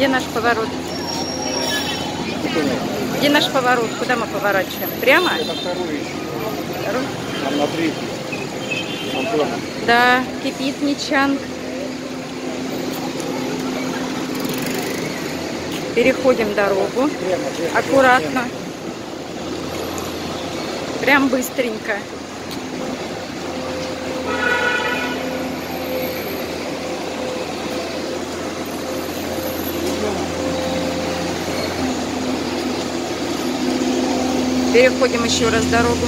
Где наш поворот? Где наш поворот? Куда мы поворачиваем? Прямо? Это второй еще. Второй? Там на третий. Да, кипит Ничанг. Переходим дорогу. Аккуратно. Прям быстренько. Переходим еще раз дорогу.